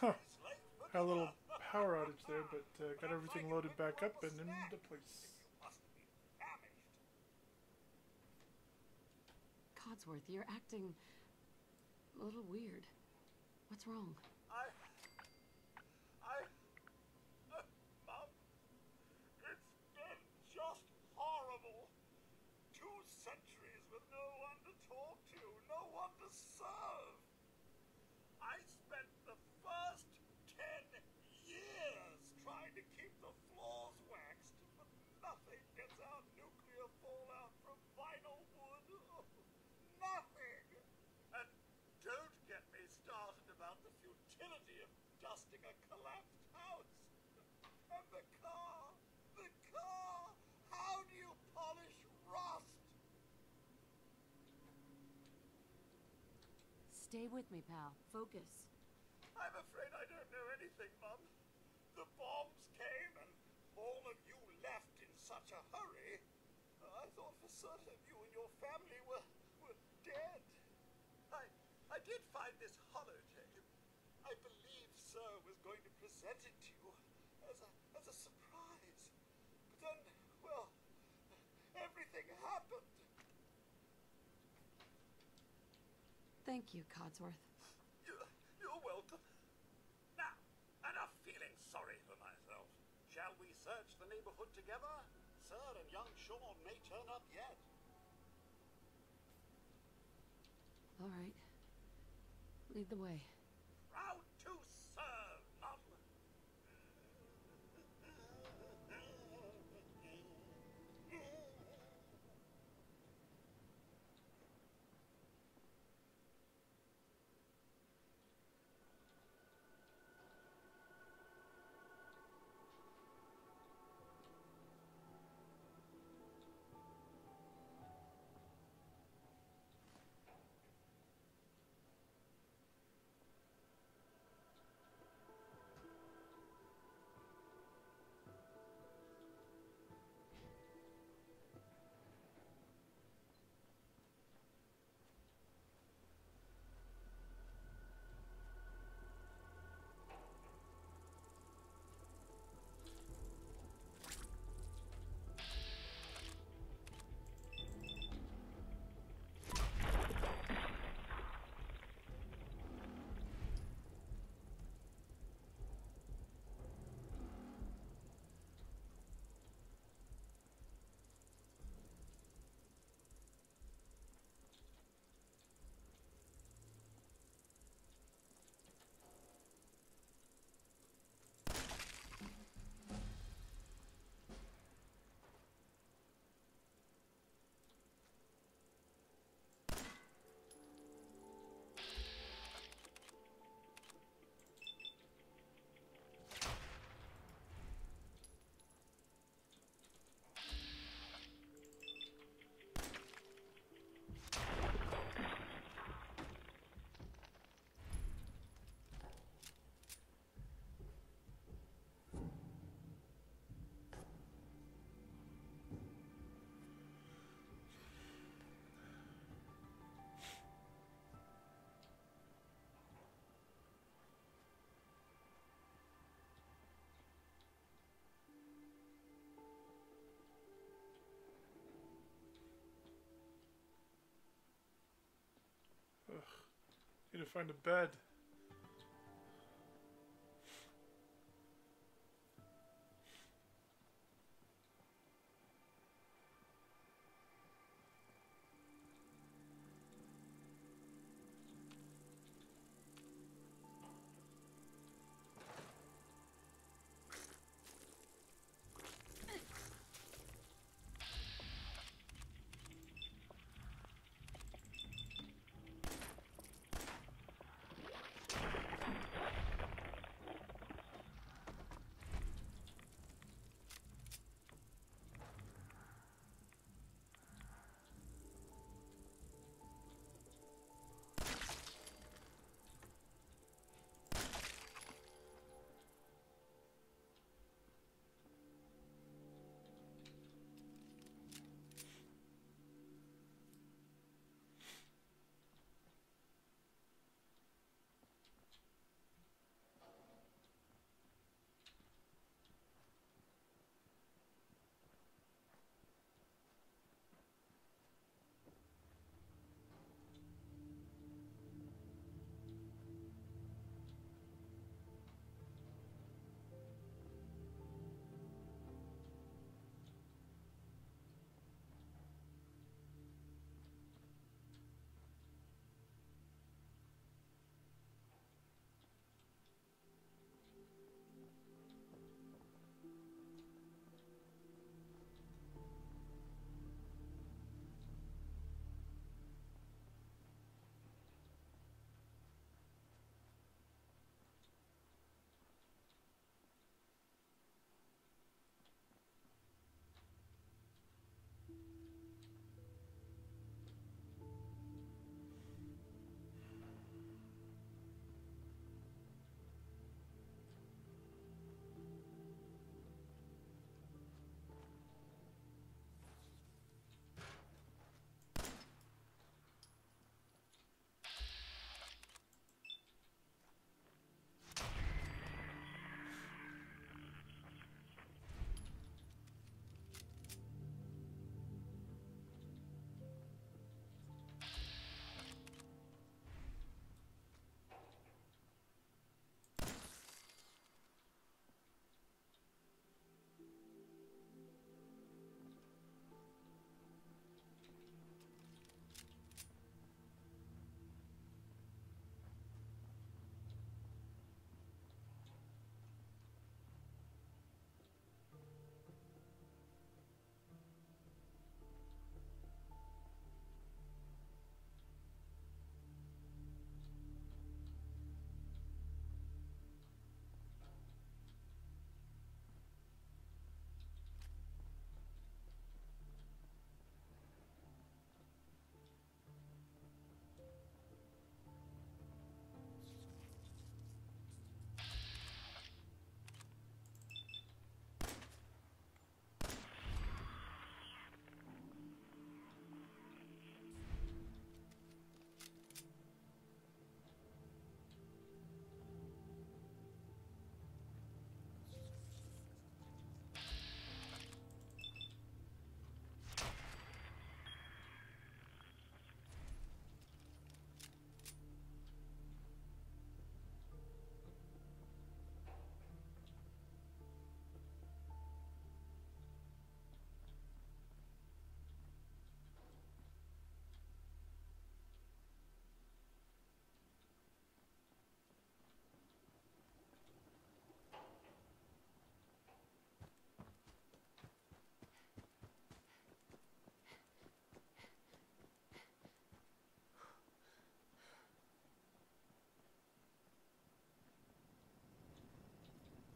Huh. Had a little power outage there, but uh, got everything loaded back up and into place. Codsworth, you're acting a little weird. What's wrong? I... I... Uh, Mom, it's been just horrible. Two centuries with no one to talk to, no one to serve. I spent the first ten years trying to keep the floors waxed, but nothing gets out nuclear fallout from vinyl wood. nothing! And don't get me started about the futility of dusting a collapsed house. And the car, the car, how do you polish rust? Stay with me, pal. Focus. I'm afraid I don't know anything, Mum. The bombs came and all of you left in such a hurry. I thought for certain you and your family were, were dead. I, I did find this holotape. I believe Sir was going to present it to you as a, as a surprise. But then, well, everything happened. Thank you, Codsworth. You're, you're welcome. Now, enough feeling sorry for myself. Shall we search the neighborhood together? Sir and young Shaun may turn up yet. All right. Lead the way. Need to find a bed.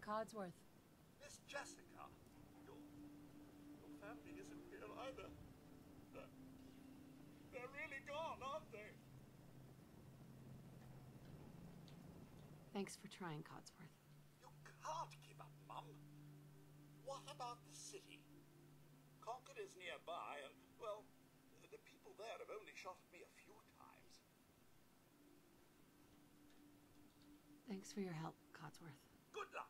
Codsworth. Miss Jessica, your, your family isn't here either. They're, they're really gone, aren't they? Thanks for trying, Codsworth. You can't give up, Mum. What about the city? Concord is nearby, and, well, the people there have only shot at me a few times. Thanks for your help, Codsworth. Good luck,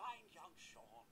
Mum. Young Shaun.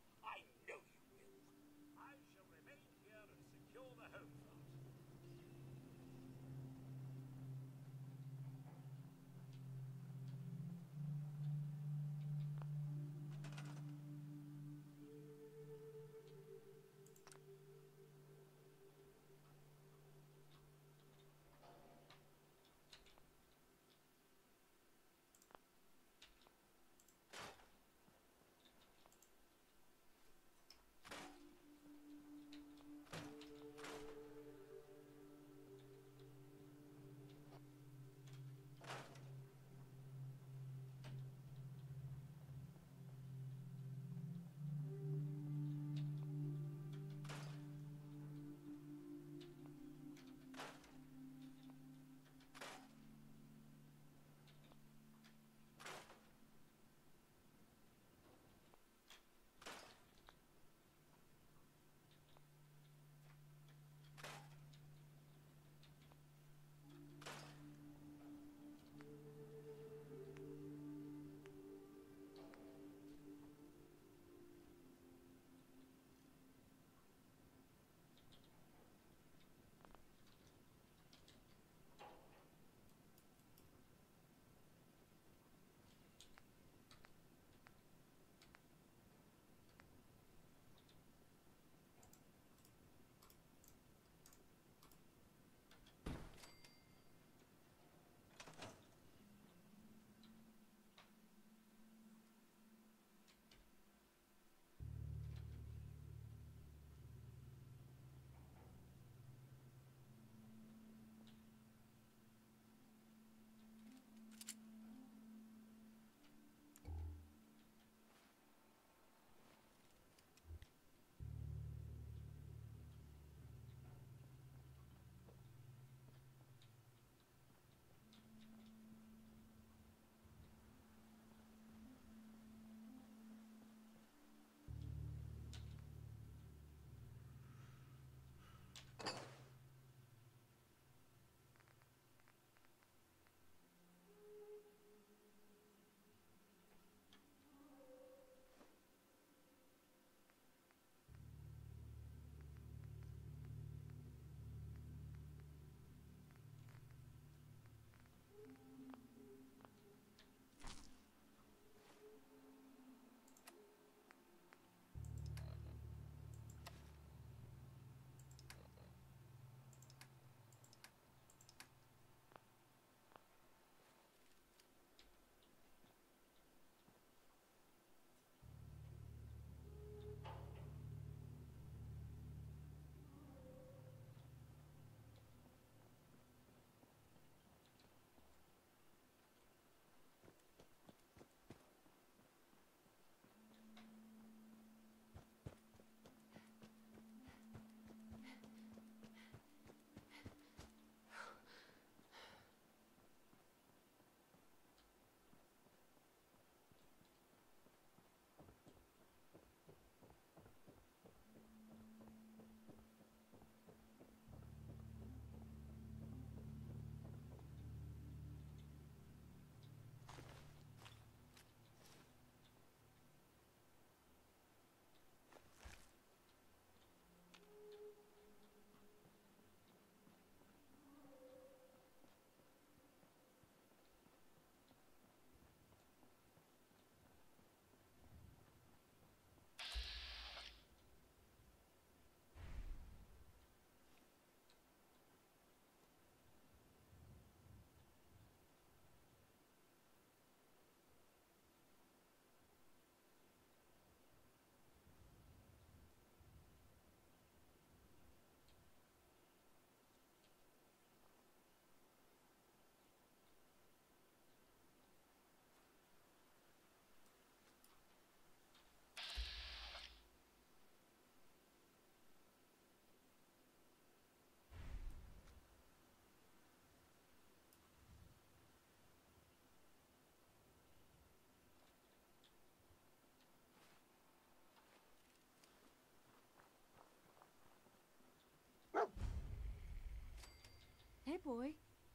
Hey, boy.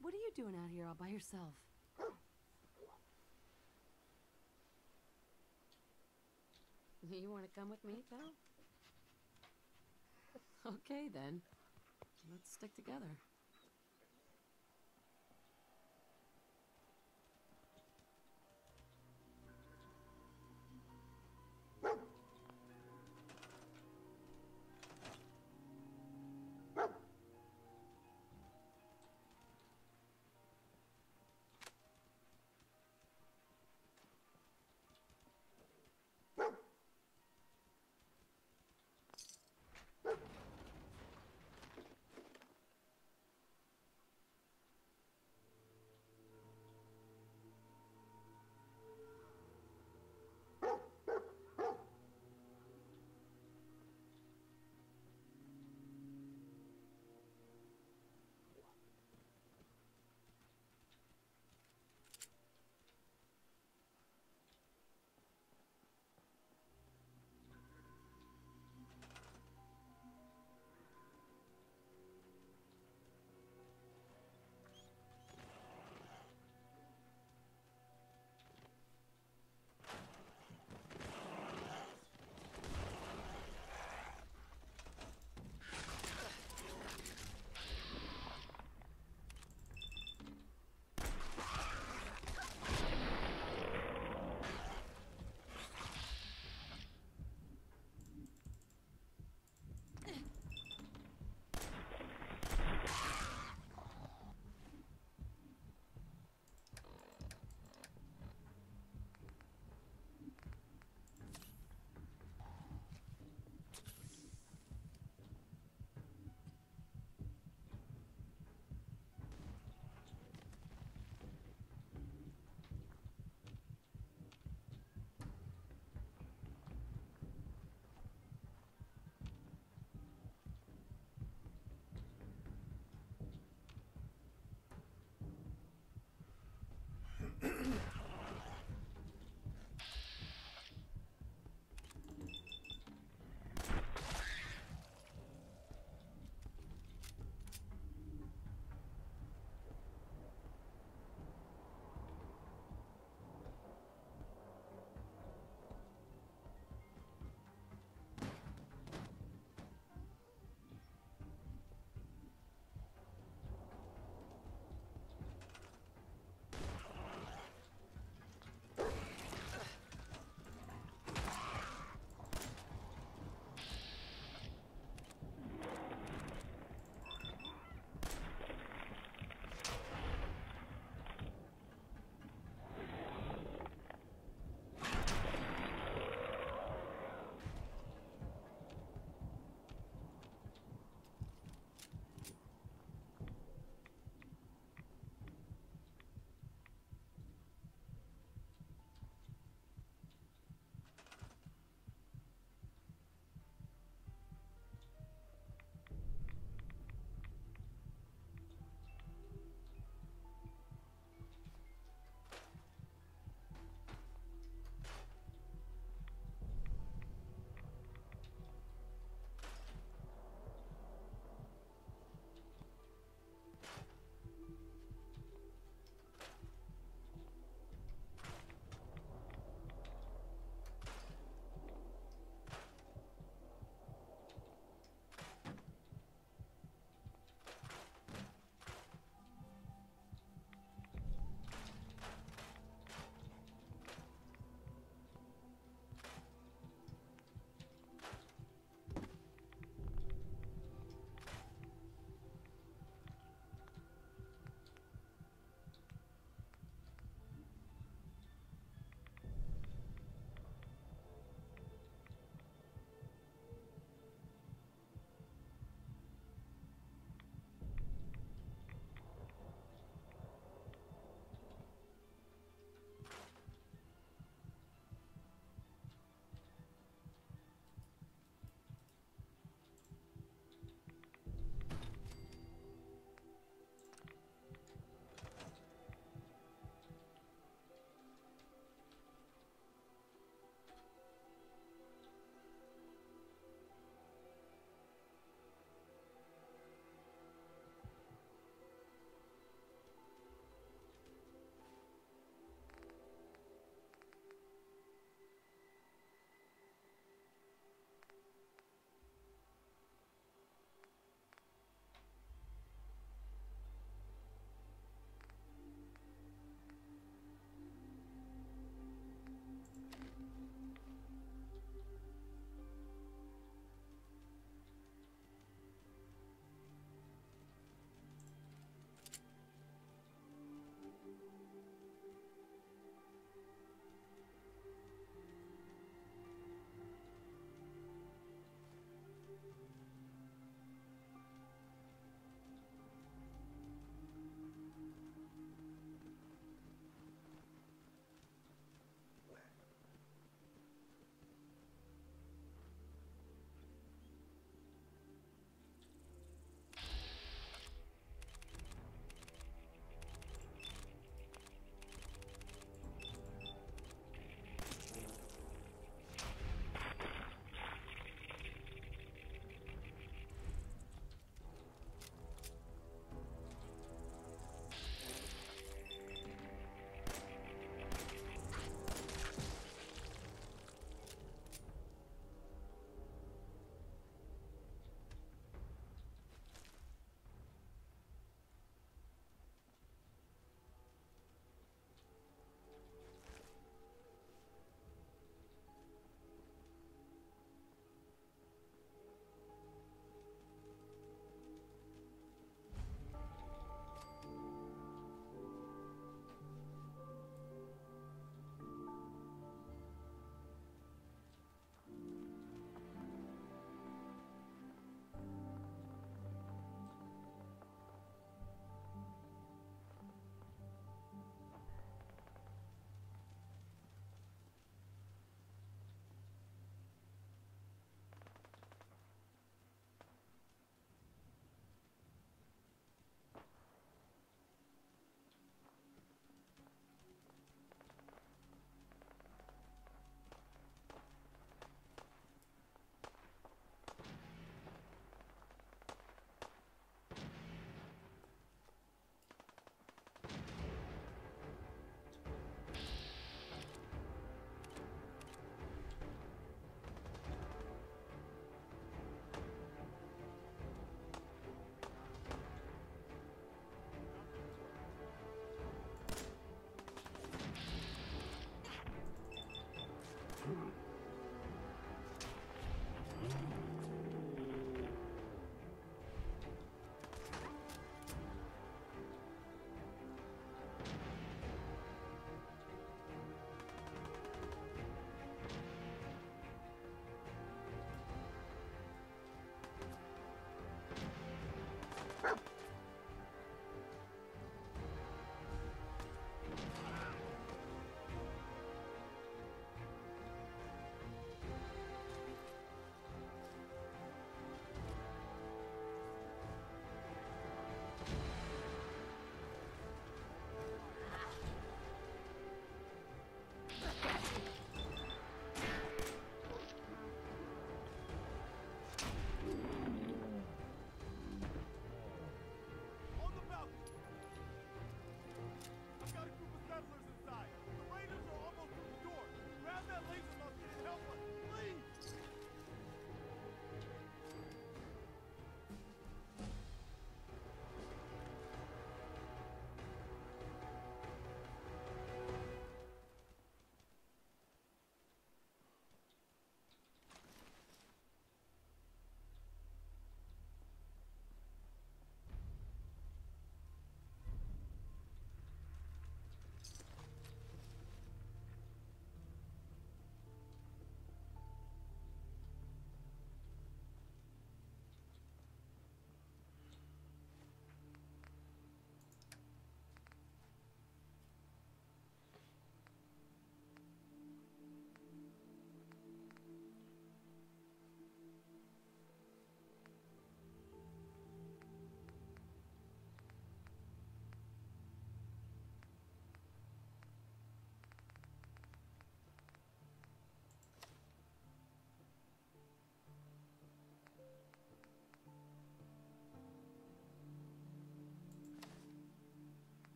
What are you doing out here all by yourself? You want to come with me, pal? Okay, then. Let's stick together.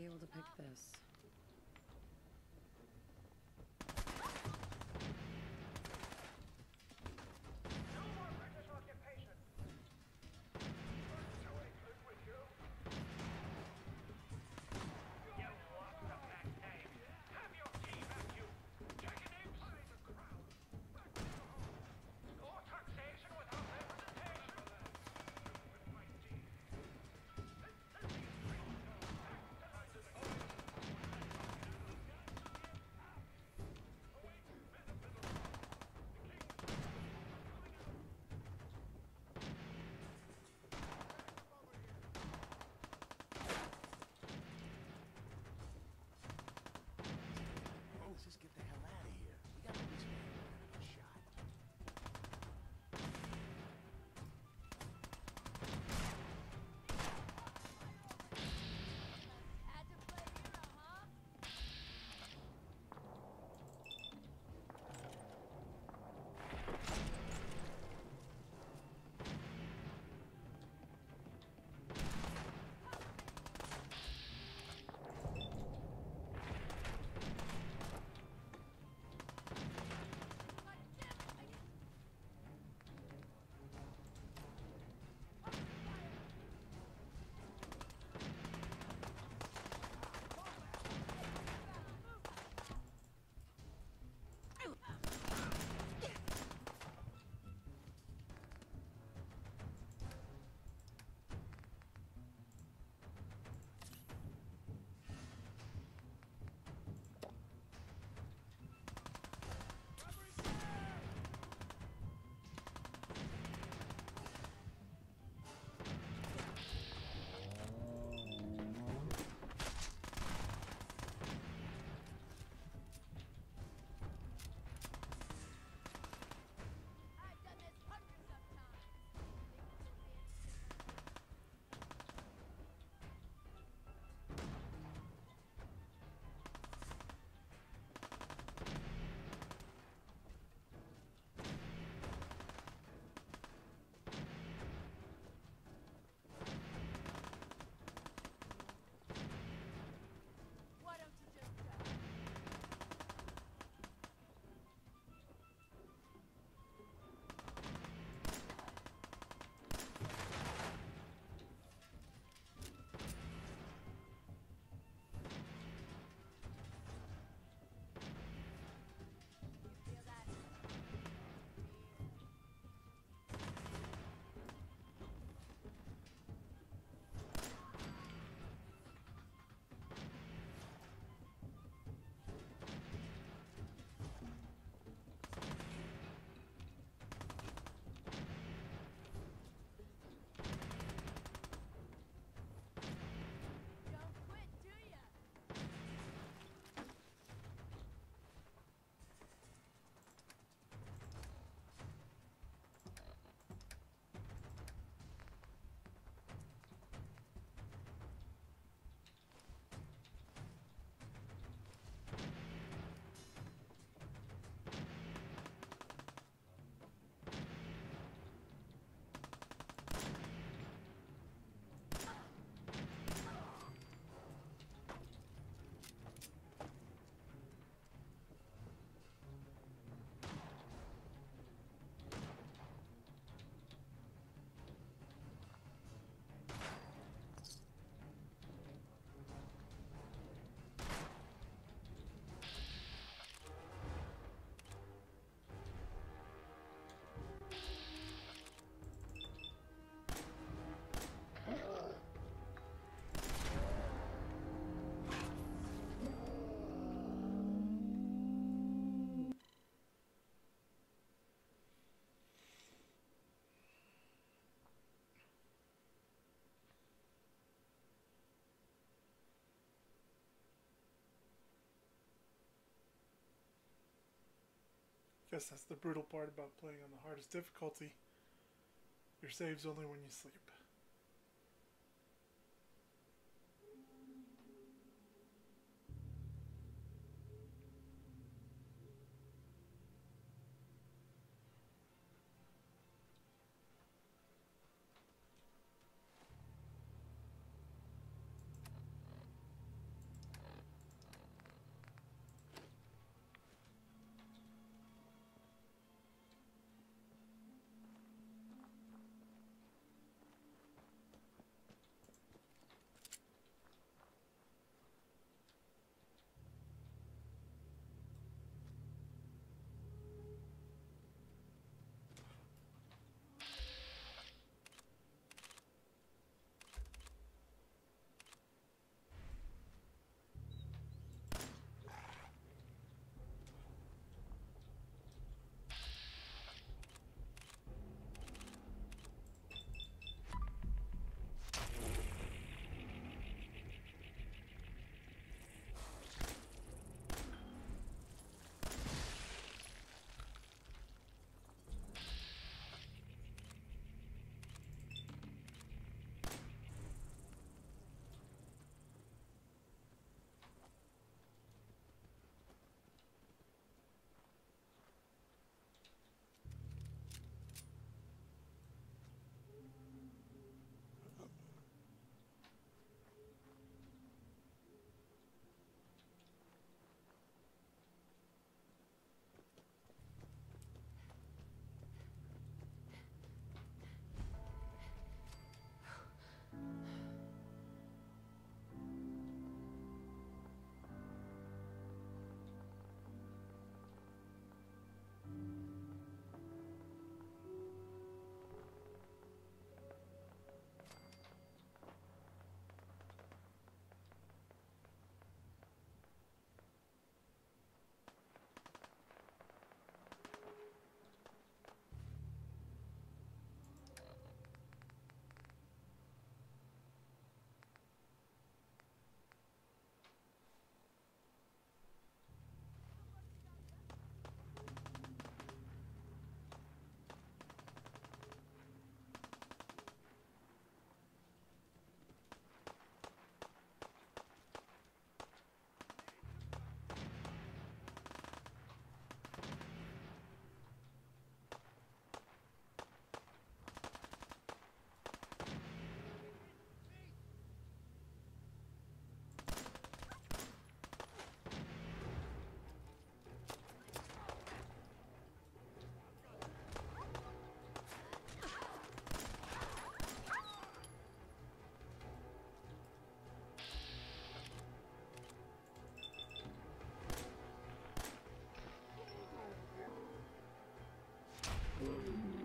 be able to pick this. guess that's the brutal part about playing on the hardest difficulty. Your save's only when you sleep. Thank you.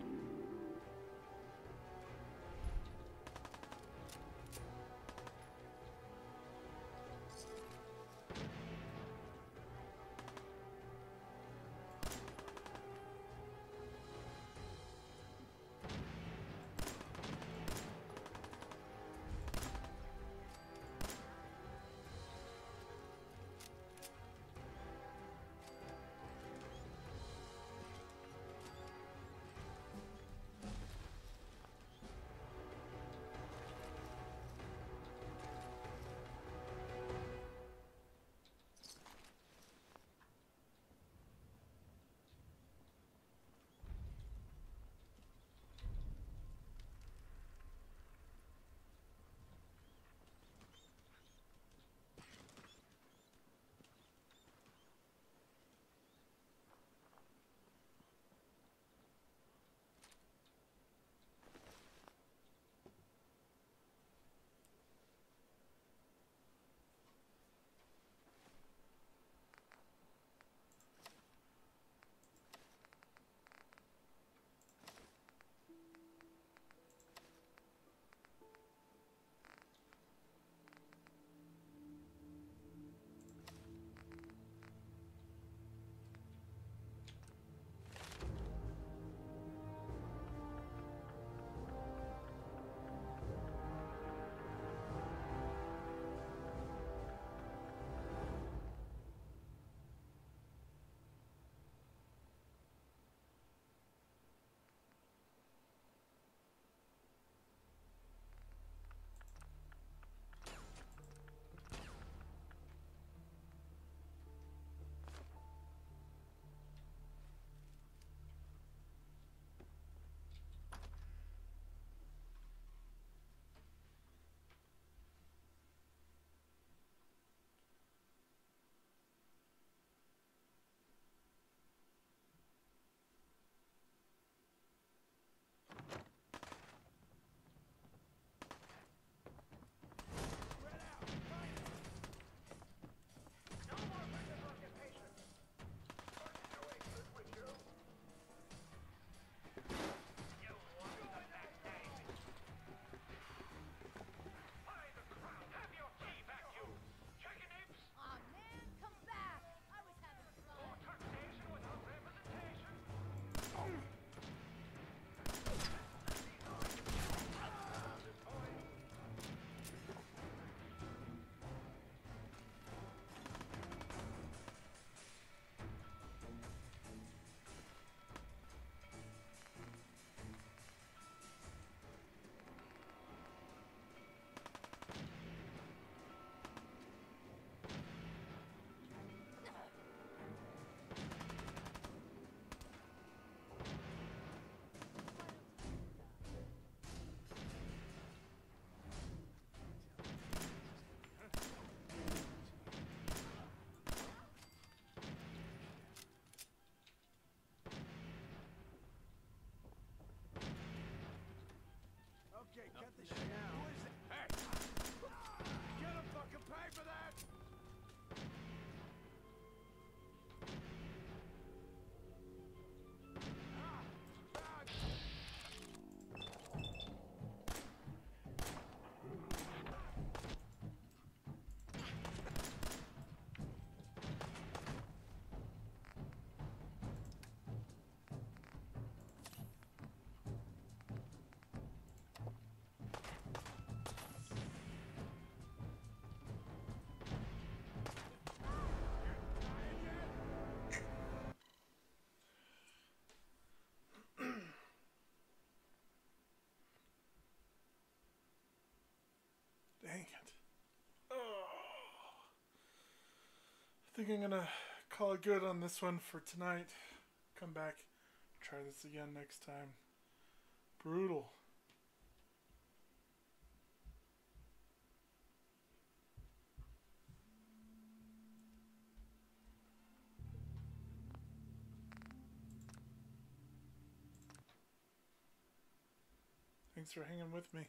Dang it. Oh. I think I'm gonna call it good on this one for tonight. Come back, try this again next time. Brutal. Thanks for hanging with me.